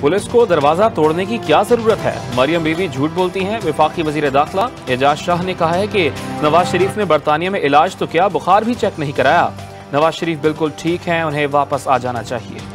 Police को दरवाज़ा तोड़ने की क्या ज़रूरत है? मरियम बीवी झूठ बोलती हैं, विफाकी वज़ीर दाखिला। एजाज शाह ने कहा है कि नवाज़ शरीफ ने बरतानिया में इलाज तो क्या, बुखार भी चेक नहीं कराया। नवाज़ शरीफ बिल्कुल ठीक हैं, उन्हें वापस आ जाना चाहिए।